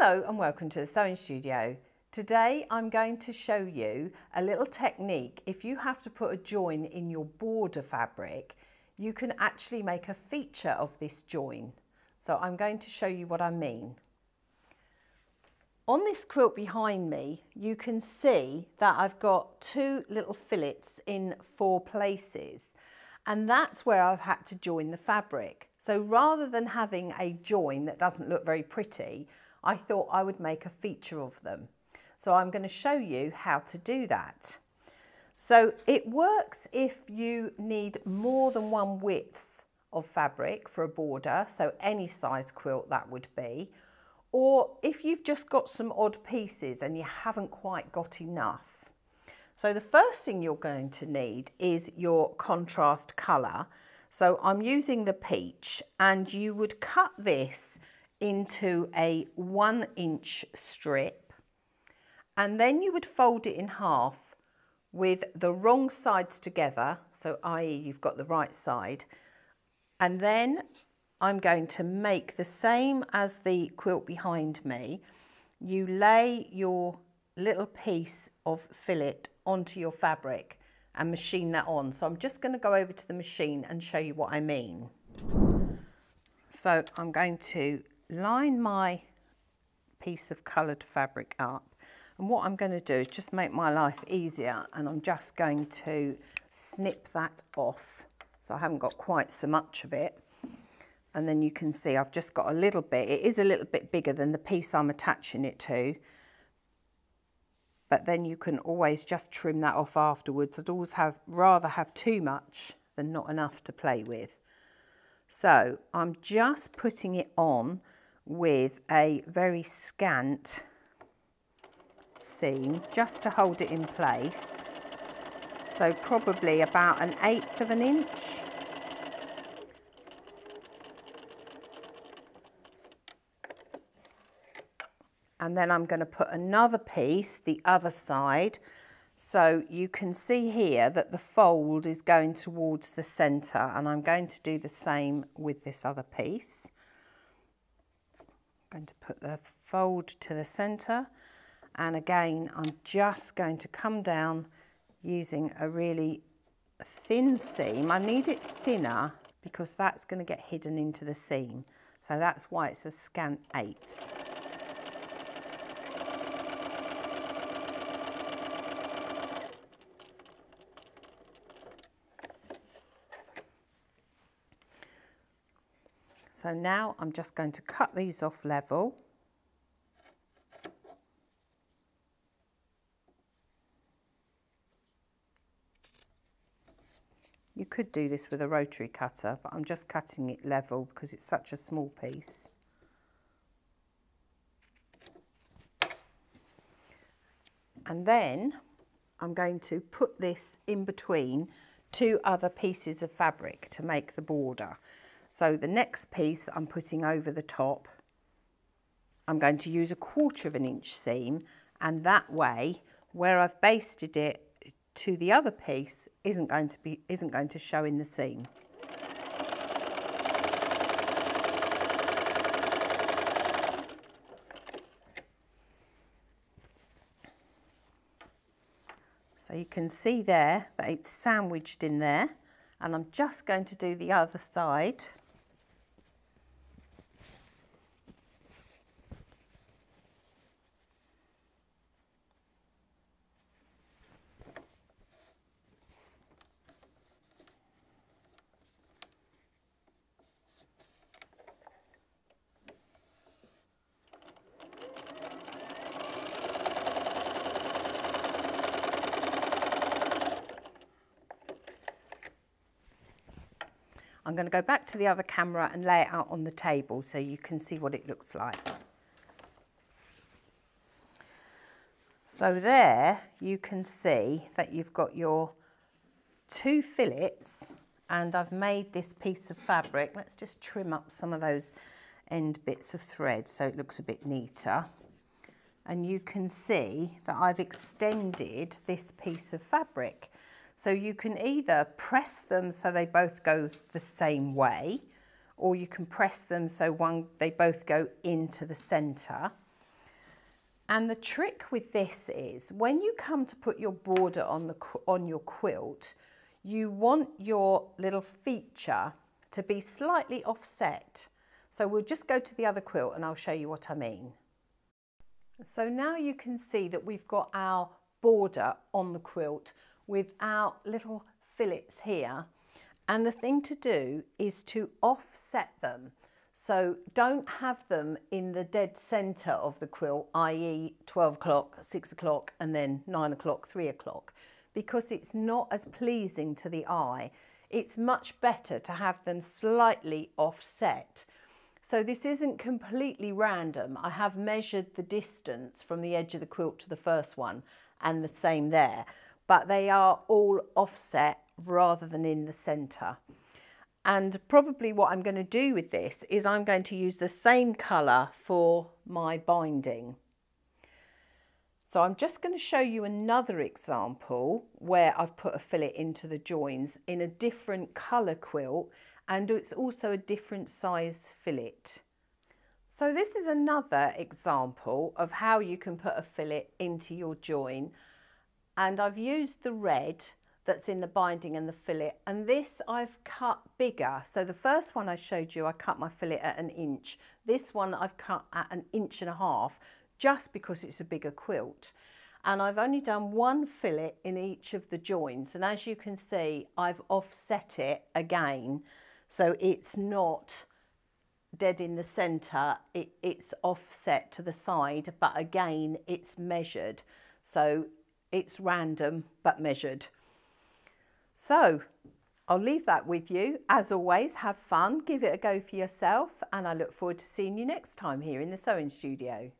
Hello and welcome to the Sewing Studio. Today I'm going to show you a little technique. If you have to put a join in your border fabric, you can actually make a feature of this join. So I'm going to show you what I mean. On this quilt behind me, you can see that I've got two little fillets in four places and that's where I've had to join the fabric. So rather than having a join that doesn't look very pretty, I thought I would make a feature of them. So I'm going to show you how to do that. So it works if you need more than one width of fabric for a border, so any size quilt that would be, or if you've just got some odd pieces and you haven't quite got enough. So the first thing you're going to need is your contrast colour. So I'm using the peach and you would cut this into a one inch strip and then you would fold it in half with the wrong sides together, so i.e. you've got the right side, and then I'm going to make the same as the quilt behind me. You lay your little piece of fillet onto your fabric and machine that on. So I'm just going to go over to the machine and show you what I mean. So I'm going to line my piece of coloured fabric up and what I'm going to do is just make my life easier and I'm just going to snip that off so I haven't got quite so much of it. And then you can see I've just got a little bit it is a little bit bigger than the piece I'm attaching it to but then you can always just trim that off afterwards. I'd always have rather have too much than not enough to play with. So I'm just putting it on with a very scant seam just to hold it in place. So probably about an eighth of an inch. And then I'm going to put another piece, the other side. So you can see here that the fold is going towards the centre and I'm going to do the same with this other piece. Going to put the fold to the centre and again I'm just going to come down using a really thin seam. I need it thinner because that's going to get hidden into the seam. So that's why it's a scant eighth. So now I'm just going to cut these off level. You could do this with a rotary cutter, but I'm just cutting it level because it's such a small piece. And then I'm going to put this in between two other pieces of fabric to make the border. So the next piece I'm putting over the top, I'm going to use a quarter of an inch seam and that way where I've basted it to the other piece isn't going to be isn't going to show in the seam. So you can see there that it's sandwiched in there and I'm just going to do the other side. I'm going to go back to the other camera and lay it out on the table so you can see what it looks like. So there you can see that you've got your two fillets and I've made this piece of fabric. Let's just trim up some of those end bits of thread so it looks a bit neater. And you can see that I've extended this piece of fabric. So you can either press them so they both go the same way, or you can press them so one they both go into the center. And the trick with this is when you come to put your border on, the, on your quilt, you want your little feature to be slightly offset. So we'll just go to the other quilt and I'll show you what I mean. So now you can see that we've got our border on the quilt with our little fillets here. And the thing to do is to offset them. So don't have them in the dead centre of the quilt, i.e. 12 o'clock, 6 o'clock and then 9 o'clock, 3 o'clock, because it's not as pleasing to the eye. It's much better to have them slightly offset. So this isn't completely random. I have measured the distance from the edge of the quilt to the first one and the same there, but they are all offset rather than in the centre. And probably what I'm going to do with this is I'm going to use the same colour for my binding. So I'm just going to show you another example where I've put a fillet into the joins in a different colour quilt and it's also a different size fillet. So this is another example of how you can put a fillet into your join and I've used the red that's in the binding and the fillet. And this I've cut bigger. So the first one I showed you I cut my fillet at an inch. This one I've cut at an inch and a half just because it's a bigger quilt. And I've only done one fillet in each of the joins. And as you can see I've offset it again. So it's not dead in the centre, it, it's offset to the side, but again, it's measured. So it's random, but measured. So I'll leave that with you. As always, have fun, give it a go for yourself, and I look forward to seeing you next time here in the sewing studio.